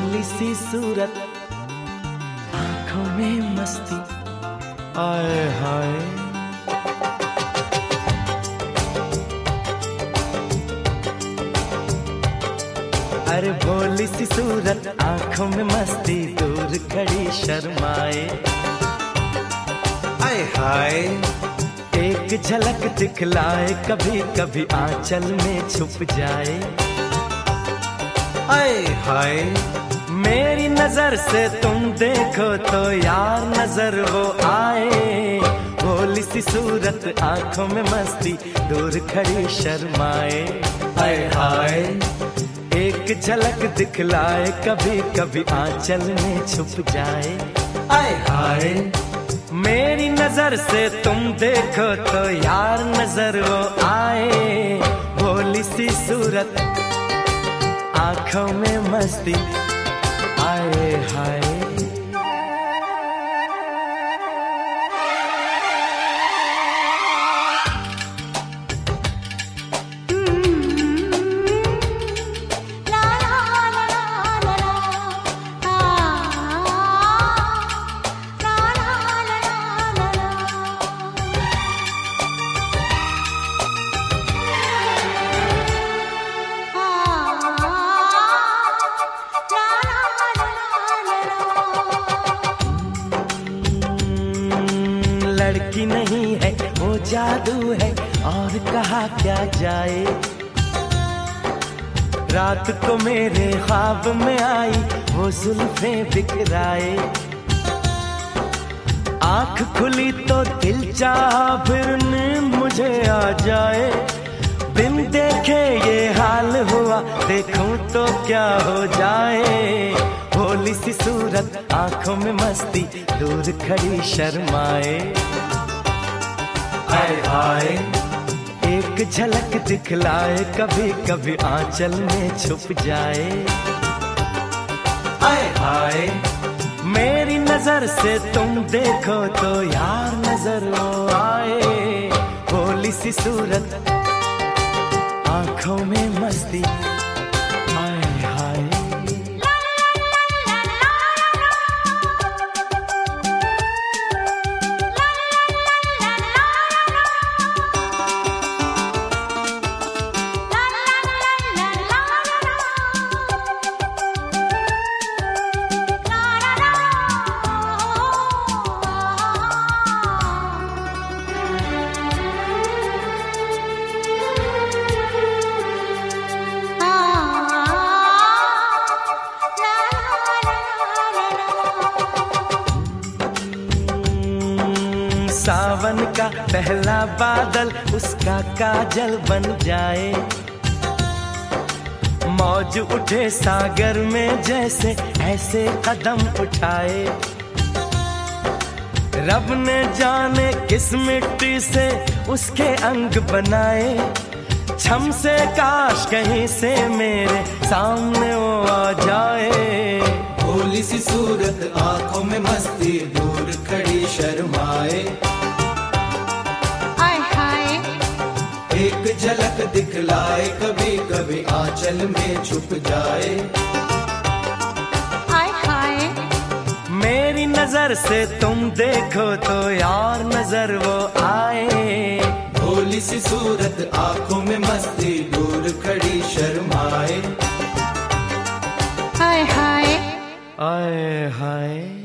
भोली सी सूरत आँखों में मस्ती। आए हाय। अरे भोली सी सूरत आँखों में मस्ती दूर खड़ी शर्माए। आए हाय। एक झलक दिखलाए कभी कभी आंचल में छुप जाए। आए हाय। मेरी नज़र से तुम देखो तो यार नज़र वो आए। भोली सी सूरत आँखों में मस्ती, दूर खड़ी शर्माए। आए हाय, एक झलक दिखलाए कभी कभी आंचल में छुप जाए। आए हाय, मेरी नज़र से तुम देखो तो यार नज़र वो आए। भोली सी सूरत आँखों में मस्ती हाय लड़की नहीं है, वो जादू है। और कहा क्या जाए? रात को मेरे ख्वाब में आई, वो जुल्फे बिखराए। आँख खुली तो दिल चाहा फिर मुझे आ जाए। बिन देखे ये हाल हुआ, देखूँ तो क्या हो जाए। भोली सी सूरत, आँखों में मस्ती, दूर खड़ी शर्माए। आए आए एक झलक दिखलाए कभी कभी आंचल में छुप जाए। आए आए मेरी नज़र से तुम देखो तो यार नज़र आए। भोली सी सूरत, आँखों में मस्ती सावन का पहला बादल उसका काजल बन जाए। मौज उठे सागर में जैसे ऐसे कदम उठाए। रब ने जाने किस मिट्टी से उसके अंग बनाए। छम से काश कहीं से मेरे सामने वो आ जाए। भोली सी सूरत आँखों में मस्ती दूर शर्माए। आय हाय। एक झलक दिखलाए कभी कभी आंचल में छुप जाए। आय हाय। मेरी नज़र से तुम देखो तो यार नज़र वो आए। भोली सी सूरत आँखों में मस्ती दूर खड़ी शर्माए। हाय हाय। आए हाय।